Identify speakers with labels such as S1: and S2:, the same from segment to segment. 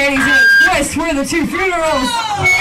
S1: panties in twist. We're the two funerals.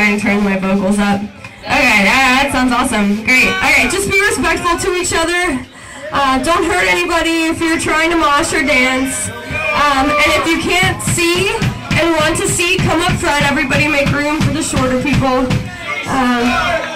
S1: Trying to turn my vocals up. Okay, yeah, that sounds awesome. Great. Okay, just be respectful to each other. Uh, don't hurt anybody if you're trying to mosh or dance. Um, and if you can't see and want to see, come up front. Everybody make room for the shorter people. Um,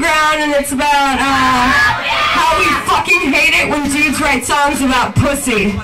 S1: Underground, and it's about uh, how we fucking hate it when dudes write songs about pussy.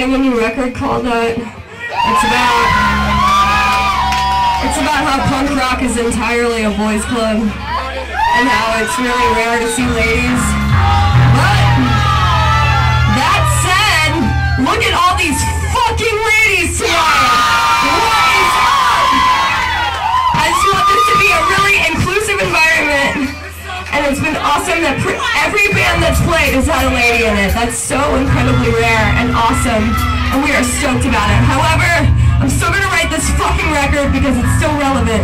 S1: Writing a new record called that. It's about it's about how punk rock is entirely a boys club and how it's really rare to see ladies. It's been awesome that every band that's played has had a lady in it. That's so incredibly rare and awesome. And we are stoked about it. However, I'm still to write this fucking record because it's still relevant.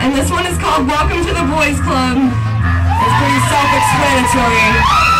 S1: And this one is called Welcome to the Boys Club. It's pretty self-explanatory.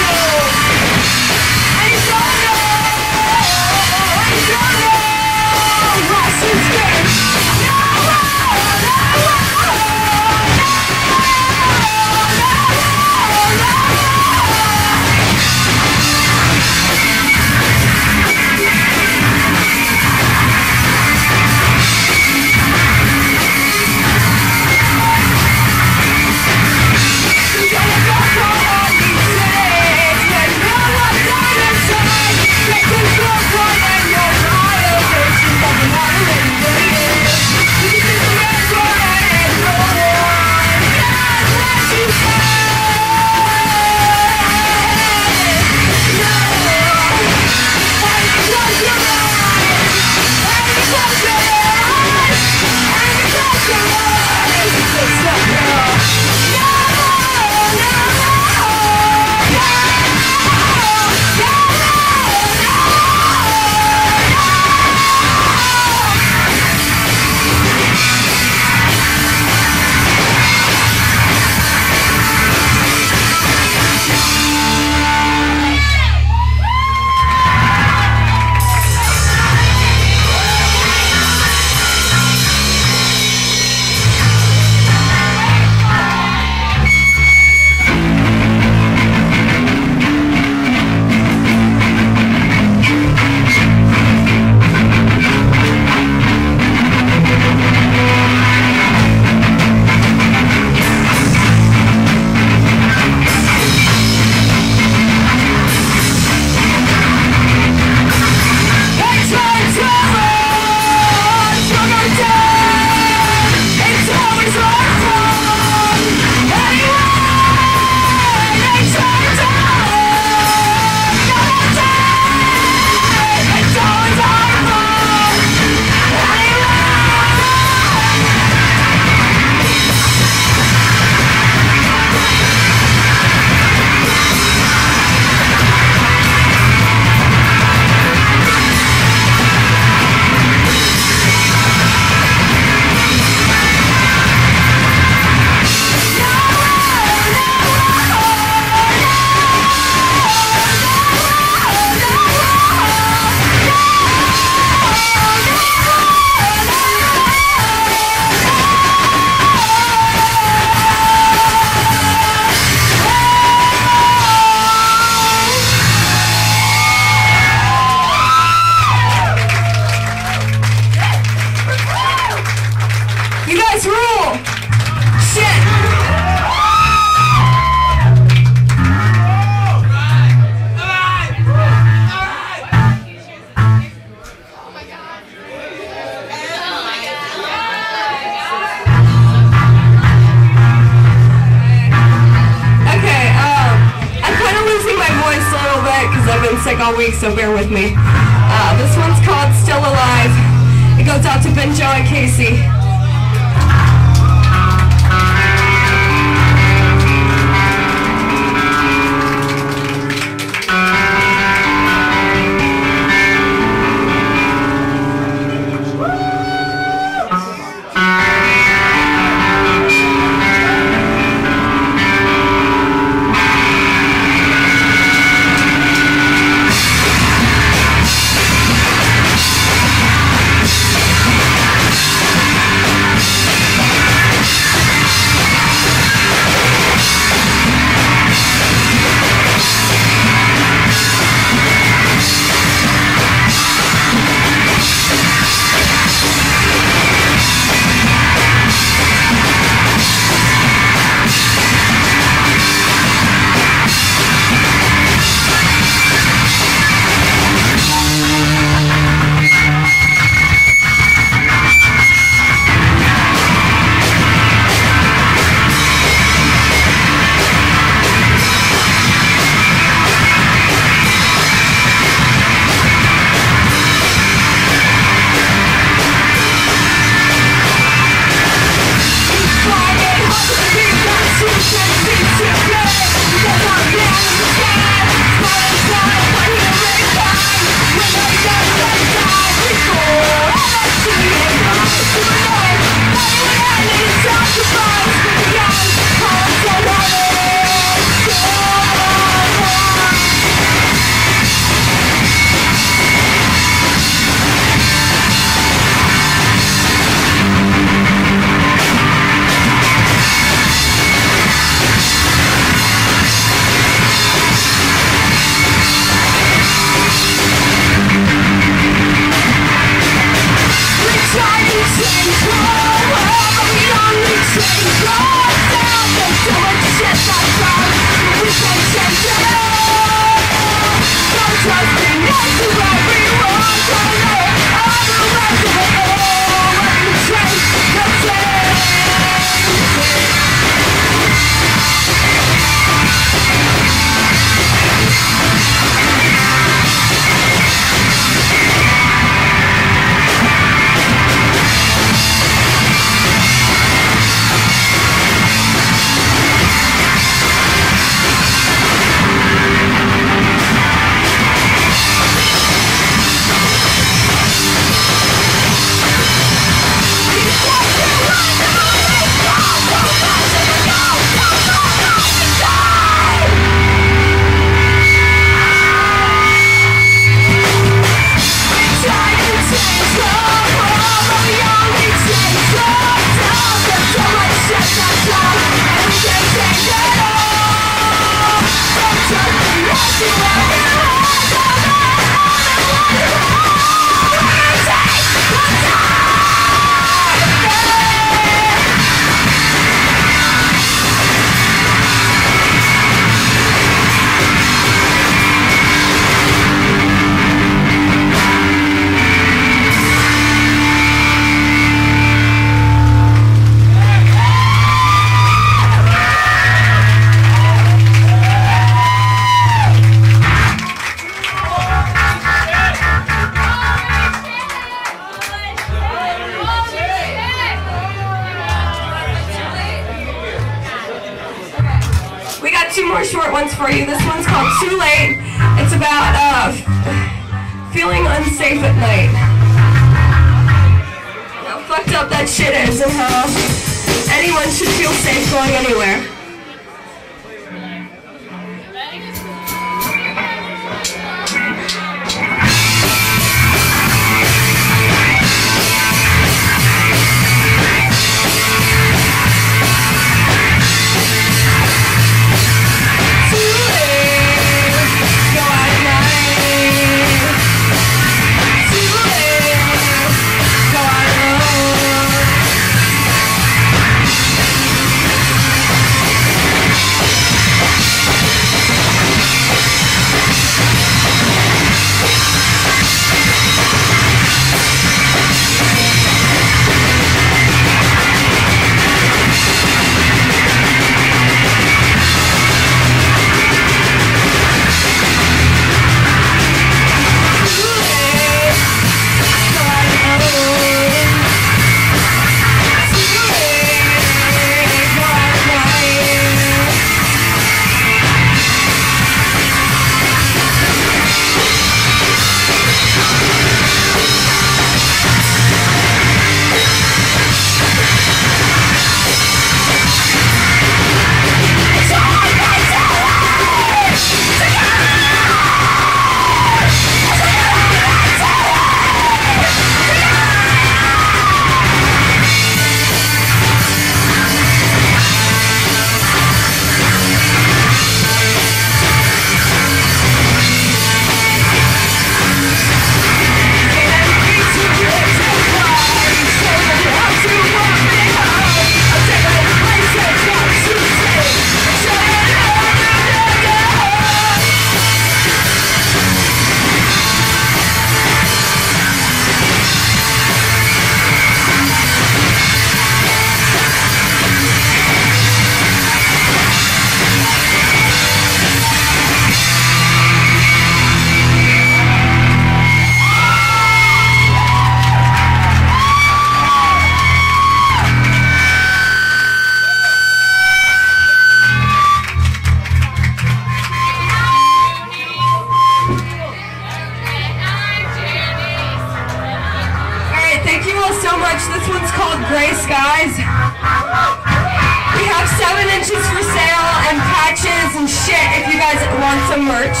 S1: Some merch.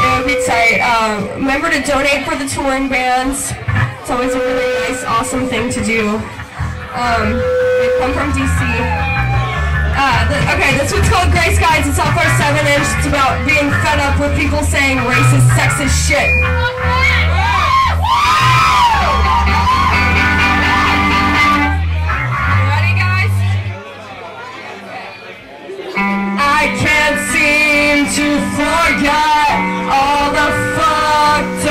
S1: It would be tight. Uh, remember to donate for the touring bands. It's always a really nice, awesome thing to do. Um, they come from DC. Uh, the, okay, this one's called Gray Skies. It's off our 7 inch. It's about being fed up with people saying racist, sexist shit. I can't seem to forget all the fucked